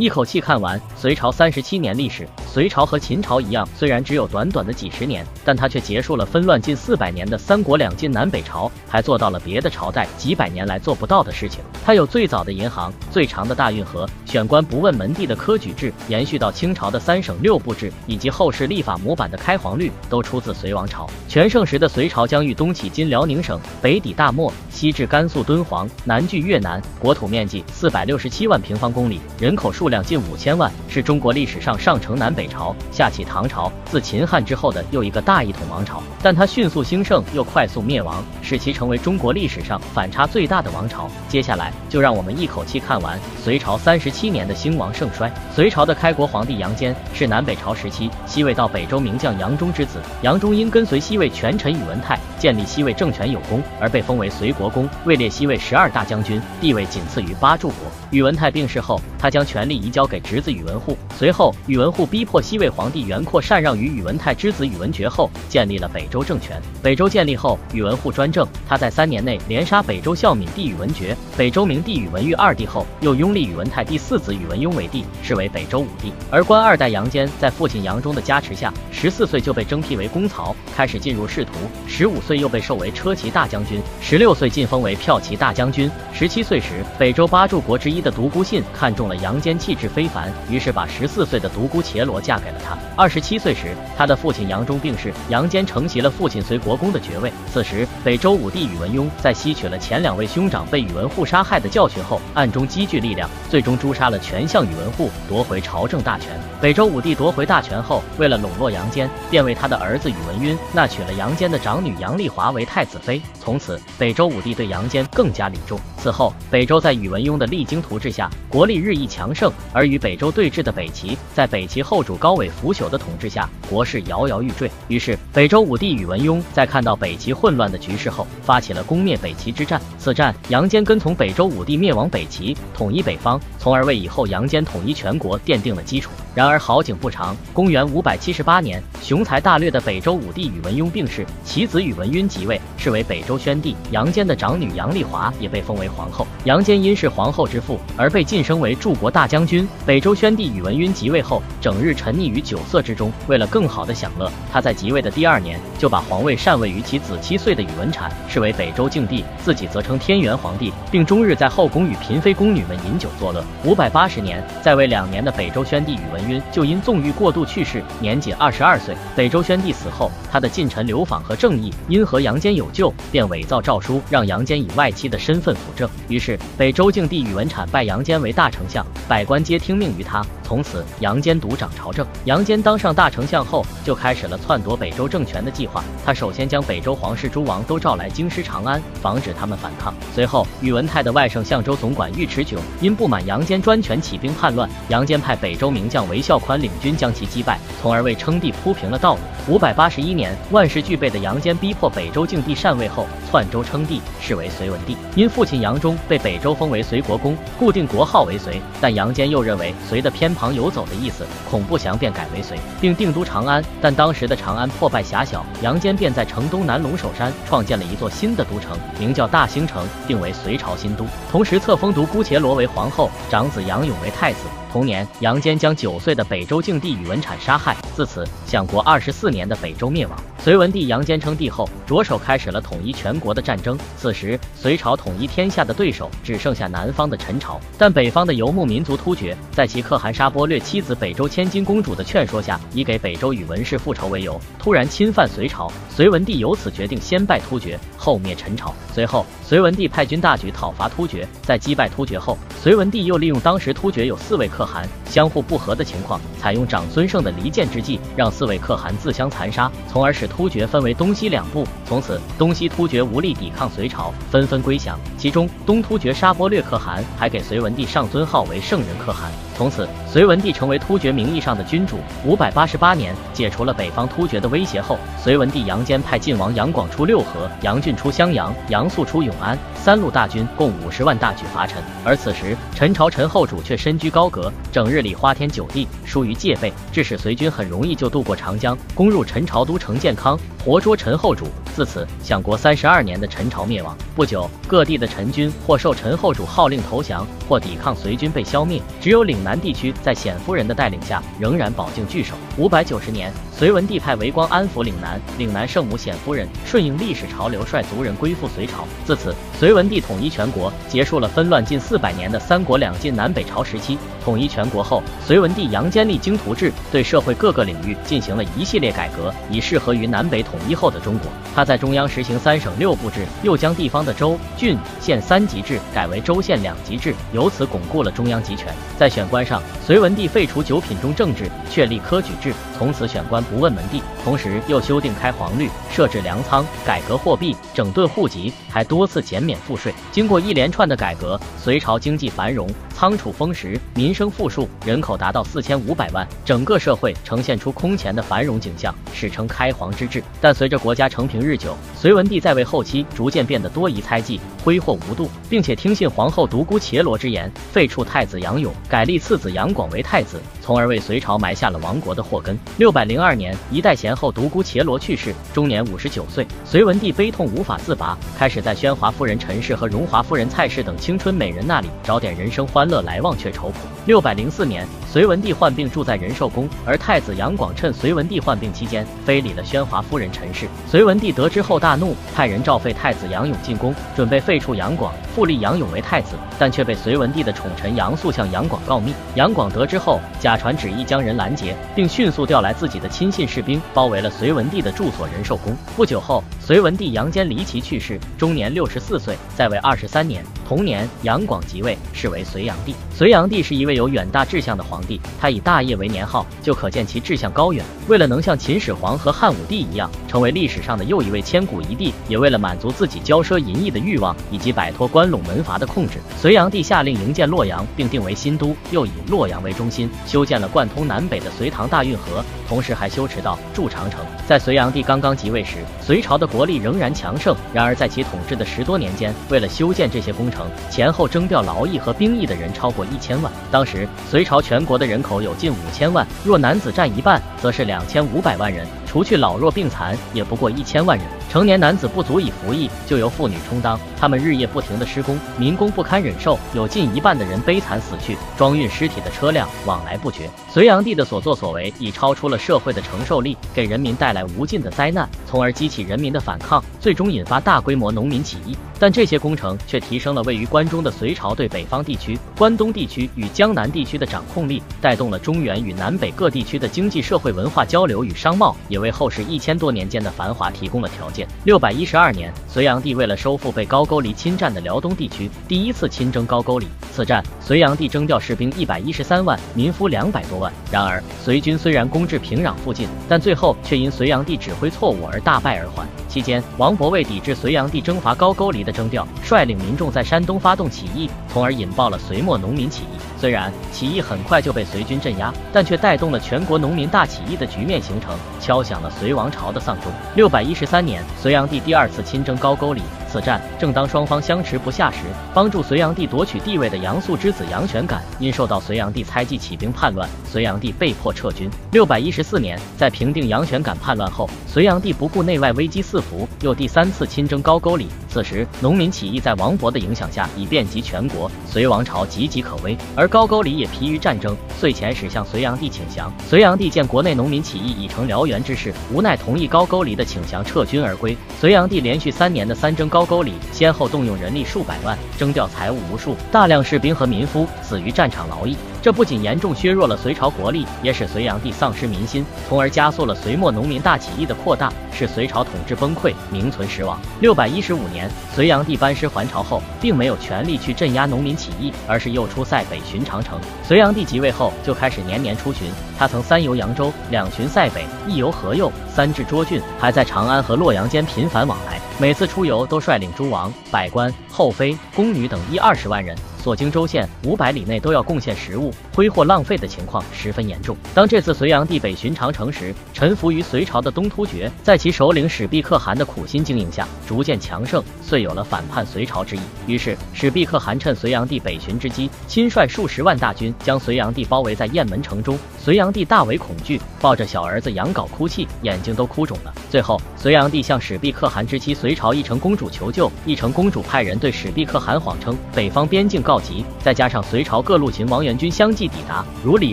一口气看完隋朝三十七年历史。隋朝和秦朝一样，虽然只有短短的几十年，但它却结束了纷乱近四百年的三国两晋南北朝，还做到了别的朝代几百年来做不到的事情。它有最早的银行、最长的大运河、选官不问门第的科举制，延续到清朝的三省六部制，以及后世立法模板的开皇律，都出自隋王朝。全盛时的隋朝疆域东起今辽宁省，北抵大漠，西至甘肃敦煌，南距越南，国土面积四百六十七万平方公里，人口数。量近五千万，是中国历史上上承南北北朝、下起唐朝，自秦汉之后的又一个大一统王朝。但它迅速兴盛又快速灭亡，使其成为中国历史上反差最大的王朝。接下来就让我们一口气看完隋朝三十七年的兴亡盛衰。隋朝的开国皇帝杨坚是南北朝时期西魏到北周名将杨忠之子。杨忠因跟随西魏权臣宇文泰建立西魏政权有功，而被封为隋国公，位列西魏十二大将军，地位仅次于八柱国。宇文泰病逝后，他将权力。移交给侄子宇文护，随后宇文护逼迫西魏皇帝元阔禅让于宇文泰之子宇文觉后，建立了北周政权。北周建立后，宇文护专政，他在三年内连杀北周孝敏帝宇文觉、北周明帝宇文毓二帝后，又拥立宇文泰第四子宇文邕为帝，是为北周武帝。而官二代杨坚在父亲杨忠的加持下，十四岁就被征辟为公曹，开始进入仕途；十五岁又被授为车骑大将军，十六岁晋封为骠骑大将军。十七岁时，北周八柱国之一的独孤信看中了杨坚。气质非凡，于是把十四岁的独孤伽罗嫁给了他。二十七岁时，他的父亲杨忠病逝，杨坚承袭了父亲隋国公的爵位。此时，北周武帝宇文邕在吸取了前两位兄长被宇文护杀害的教训后，暗中积聚力量，最终诛杀了权相宇文护，夺回朝政大权。北周武帝夺回大权后，为了笼络杨坚，便为他的儿子宇文赟纳娶了杨坚的长女杨丽华为太子妃。从此，北周武帝对杨坚更加倚重。此后，北周在宇文邕的励精图治下，国力日益强盛。而与北周对峙的北齐，在北齐后主高纬腐朽的统治下，国势摇摇欲坠。于是，北周武帝宇文邕在看到北齐混乱的局势后，发起了攻灭北齐之战。此战，杨坚跟从北周武帝灭亡北齐，统一北方，从而为以后杨坚统一全国奠定了基础。然而好景不长，公元五百七十八年，雄才大略的北周武帝宇文邕病逝，其子宇文赟即位，是为北周宣帝。杨坚的长女杨丽华也被封为皇后。杨坚因是皇后之父，而被晋升为柱国大将军。北周宣帝宇文赟即位后，整日沉溺于酒色之中。为了更好的享乐，他在即位的第二年就把皇位禅位于其子七岁的宇文产，视为北周敬帝，自己则称天元皇帝，并终日在后宫与嫔妃宫女们饮酒作乐。五百八十年，在位两年的北周宣帝宇文。赟就因纵欲过度去世，年仅二十二岁。北周宣帝死后，他的近臣刘访和郑义因和杨坚有旧，便伪造诏书，让杨坚以外戚的身份辅政。于是，北周敬帝宇文产拜杨坚为大丞相，百官皆听命于他。从此，杨坚独掌朝政。杨坚当上大丞相后，就开始了篡夺北周政权的计划。他首先将北周皇室诸王都召来京师长安，防止他们反抗。随后，宇文泰的外甥相州总管尉迟迥因不满杨坚专权，起兵叛乱。杨坚派北周名将韦孝宽领军将其击败，从而为称帝铺平了道路。五百八十一年，万事俱备的杨坚逼迫北周敬帝禅位后，篡周称帝，是为隋文帝。因父亲杨忠被北周封为隋国公，固定国号为隋，但杨坚又认为隋的偏。旁游走的意思，孔不祥便改为隋，并定都长安。但当时的长安破败狭小，杨坚便在城东南龙首山创建了一座新的都城，名叫大兴城，定为隋朝新都。同时册封独孤伽罗为皇后，长子杨勇为太子。同年，杨坚将九岁的北周敬帝宇文产杀害，自此享国二十四年的北周灭亡。隋文帝杨坚称帝后，着手开始了统一全国的战争。此时，隋朝统一天下的对手只剩下南方的陈朝，但北方的游牧民族突厥，在其可汗杀沙波略妻子北周千金公主的劝说下，以给北周宇文氏复仇为由，突然侵犯隋朝。隋文帝由此决定先败突厥，后灭陈朝。随后，隋文帝派军大举讨伐突厥，在击败突厥后，隋文帝又利用当时突厥有四位可。可汗相互不和的情况，采用长孙晟的离间之计，让四位可汗自相残杀，从而使突厥分为东西两部。从此，东西突厥无力抵抗隋朝，纷纷归降。其中，东突厥沙波略可汗还给隋文帝上尊号为圣人可汗。从此。隋文帝成为突厥名义上的君主。五百八十八年，解除了北方突厥的威胁后，隋文帝杨坚派晋王杨广出六合，杨俊出襄阳，杨素出永安，三路大军共五十万大举伐陈。而此时，陈朝陈后主却身居高阁，整日里花天酒地，疏于戒备，致使隋军很容易就渡过长江，攻入陈朝都城建康，活捉陈后主。自此，享国三十二年的陈朝灭亡。不久，各地的陈军或受陈后主号令投降，或抵抗隋军被消灭。只有领南地区在冼夫人的带领下，仍然保境聚守。五百九十年，隋文帝派韦光安抚岭南，岭南圣母显夫人顺应历史潮流，率族人归附隋朝。自此，隋文帝统一全国，结束了纷乱近四百年的三国两晋南北朝时期。统一全国后，隋文帝杨坚励精图治，对社会各个领域进行了一系列改革，以适合于南北统一后的中国。他在中央实行三省六部制，又将地方的州、郡、县三级制改为州县两级制，由此巩固了中央集权。在选官上，隋文帝废除九品中正制，确立科举制，从此选官不问门第。同时又修订开皇律，设置粮仓，改革货币，整顿户籍，还多次减免赋税。经过一连串的改革，隋朝经济繁荣，仓储丰实，民生富庶，人口达到四千五百万，整个社会呈现出空前的繁荣景象，史称开皇之治。但随着国家承平日久，隋文帝在位后期逐渐变得多疑猜忌，挥霍无度，并且听信皇后独孤伽罗之言，废黜太子杨勇，改立次子杨广为太子，从而为隋朝埋下了亡国的祸根。六百零二年，一代贤后独孤伽罗去世，终年五十九岁。隋文帝悲痛无法自拔，开始在宣华夫人陈氏和荣华夫人蔡氏等青春美人那里找点人生欢乐来忘却愁苦。六百零四年，隋文帝患病住在仁寿宫，而太子杨广趁隋文帝患病期间，非礼了宣华夫人陈氏。隋文帝得知后大怒，派人召废太子杨勇进宫，准备废黜杨广，复立杨勇为太子，但却被隋文帝的宠臣杨素向杨广告密。杨广得知后，假传旨意将人拦截，并迅速调来自己的亲信士兵，包围了隋文帝的住所仁寿宫。不久后，隋文帝杨坚离奇去世，终年六十四岁，在位二十三年。同年，杨广即位，是为隋炀帝。隋炀帝是一位有远大志向的皇帝，他以大业为年号，就可见其志向高远。为了能像秦始皇和汉武帝一样，成为历史上的又一位千古一帝，也为了满足自己骄奢淫逸的欲望，以及摆脱关陇门阀的控制，隋炀帝下令营建洛阳，并定为新都，又以洛阳为中心，修建了贯通南北的隋唐大运河，同时还修驰道、筑长城。在隋炀帝刚刚即位时，隋朝的国力仍然强盛。然而，在其统治的十多年间，为了修建这些工程，前后征调劳役和兵役的人超过一千万。当时，隋朝全国的人口有近五千万，若男子占一半，则是两两千五百万人。除去老弱病残，也不过一千万人。成年男子不足以服役，就由妇女充当。他们日夜不停的施工，民工不堪忍受，有近一半的人悲惨死去。装运尸体的车辆往来不绝。隋炀帝的所作所为已超出了社会的承受力，给人民带来无尽的灾难，从而激起人民的反抗，最终引发大规模农民起义。但这些工程却提升了位于关中的隋朝对北方地区、关东地区与江南地区的掌控力，带动了中原与南北各地区的经济社会文化交流与商贸，也为后世一千多年间的繁华提供了条件。六百一十二年，隋炀帝为了收复被高句丽侵占的辽东地区，第一次亲征高句丽。此战，隋炀帝征调士兵一百一十三万，民夫两百多万。然而，隋军虽然攻至平壤附近，但最后却因隋炀帝指挥错误而大败而还。期间，王勃为抵制隋炀帝征伐高句丽的征调，率领民众在山东发动起义，从而引爆了隋末农民起义。虽然起义很快就被隋军镇压，但却带动了全国农民大起义的局面形成，敲响了隋王朝的丧钟。六百一十三年，隋炀帝第二次亲征高沟里此战正当双方相持不下时，帮助隋炀帝夺取帝位的杨素之子杨玄感因受到隋炀帝猜忌起兵叛乱，隋炀帝被迫撤军。六百一十四年，在平定杨玄感叛乱后，隋炀帝不顾内外危机四伏，又第三次亲征高句丽。此时，农民起义在王勃的影响下已遍及全国，隋王朝岌岌可危。而高句丽也疲于战争，遂遣使向隋炀帝请降。隋炀帝见国内农民起义已成燎原之势，无奈同意高句丽的请降，撤军而归。隋炀帝连续三年的三征高。沟里先后动用人力数百万，征调财物无数，大量士兵和民夫死于战场劳役。这不仅严重削弱了隋朝国力，也使隋炀帝丧失民心，从而加速了隋末农民大起义的扩大，使隋朝统治崩溃，名存实亡。六百一十五年，隋炀帝班师还朝后，并没有全力去镇压农民起义，而是又出塞北巡长城。隋炀帝即位后，就开始年年出巡，他曾三游扬州，两巡塞北，一游河右，三至涿郡，还在长安和洛阳间频繁往来。每次出游都率领诸王、百官、后妃、宫女等一二十万人。所经州县五百里内都要贡献食物，挥霍浪费的情况十分严重。当这次隋炀帝北巡长城时，臣服于隋朝的东突厥，在其首领史毕可汗的苦心经营下，逐渐强盛，遂有了反叛隋朝之意。于是史毕可汗趁隋炀帝北巡之机，亲率数十万大军将隋炀帝包围在雁门城中。隋炀帝大为恐惧，抱着小儿子杨镐哭泣，眼睛都哭肿了。最后，隋炀帝向史毕可汗之妻隋朝义成公主求救，义成公主派人对史毕可汗谎称北方边境告告急，再加上隋朝各路秦王援军相继抵达，如李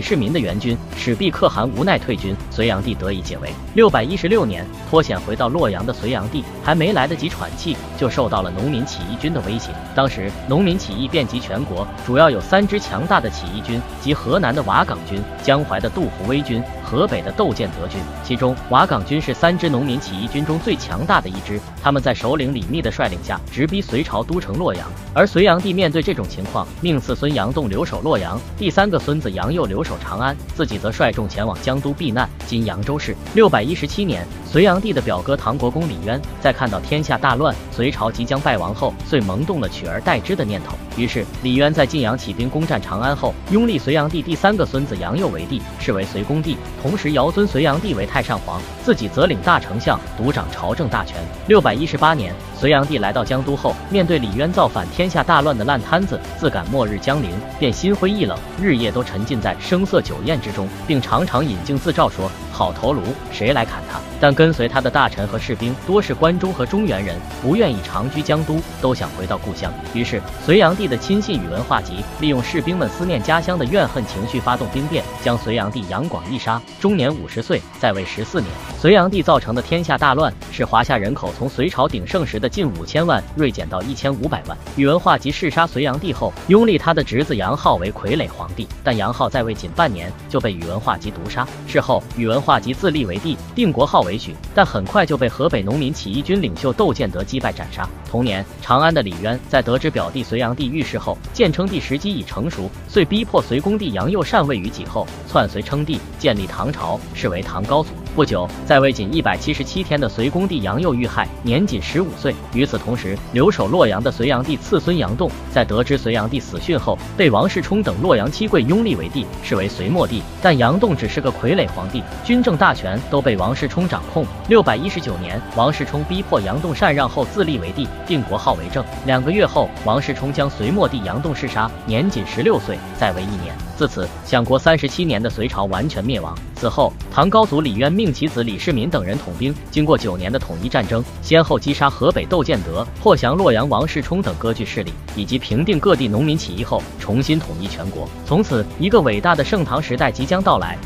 世民的援军，史毕可汗无奈退军，隋炀帝得以解围。六百一十六年，脱险回到洛阳的隋炀帝还没来得及喘气，就受到了农民起义军的威胁。当时农民起义遍及全国，主要有三支强大的起义军，即河南的瓦岗军、江淮的杜伏威军、河北的窦建德军。其中瓦岗军是三支农民起义军中最强大的一支，他们在首领李密的率领下，直逼隋朝都城洛阳。而隋炀帝面对这种情况，况命次孙杨栋留守洛阳，第三个孙子杨佑留守长安，自己则率众前往江都避难，今扬州市。六百一十七年，隋炀帝的表哥唐国公李渊，在看到天下大乱，隋朝即将败亡后，遂萌动了取而代之的念头。于是李渊在晋阳起兵攻占长安后，拥立隋炀帝第三个孙子杨佑为帝，是为隋恭帝，同时遥尊隋炀帝为太上皇，自己则领大丞相，独掌朝政大权。六百一十八年，隋炀帝来到江都后，面对李渊造反天下大乱的烂摊子，自感末日将临，便心灰意冷，日夜都沉浸在声色酒宴之中，并常常引镜自照说：“好头颅，谁来砍他？”但跟随他的大臣和士兵多是关中和中原人，不愿意长居江都，都想回到故乡。于是隋炀帝的亲信宇文化及利用士兵们思念家乡的怨恨情绪，发动兵变，将隋炀帝杨广缢杀，终年五十岁，在位十四年。隋炀帝造成的天下大乱，使华夏人口从隋朝鼎盛时的近五千万锐减到一千五百万。宇文化及弑杀隋炀帝后，拥立他的侄子杨浩为傀儡皇帝，但杨浩在位仅半年就被宇文化及毒杀。事后，宇文化及自立为帝，定国号为许，但很快就被河北农民起义军领袖窦建德击败斩杀。同年，长安的李渊在得知表弟隋炀帝遇事后，见称帝时机已成熟，遂逼迫隋恭帝杨佑禅位于己后，篡隋称帝，建立唐朝，是为唐高祖。不久，在位仅一百七十七天的隋恭帝杨佑遇害，年仅十五岁。与此同时，留守洛阳的隋炀帝次孙杨栋，在得知隋炀帝死讯后，被王世充等洛阳七贵拥立为帝，是为隋末帝。但杨栋只是个傀儡皇帝，军政大权都被王世充掌控。六百一十九年，王世充逼迫杨栋禅让后自立为帝，定国号为正。两个月后，王世充将隋末帝杨栋弑杀，年仅十六岁，在位一年。自此，享国三十七年的隋朝完全灭亡。此后，唐高祖李渊命其子李世民等人统兵，经过九年的统一战争，先后击杀河北窦建德、破降洛阳王世充等割据势力，以及平定各地农民起义后，重新统一全国。从此，一个伟大的盛唐时代即将到来。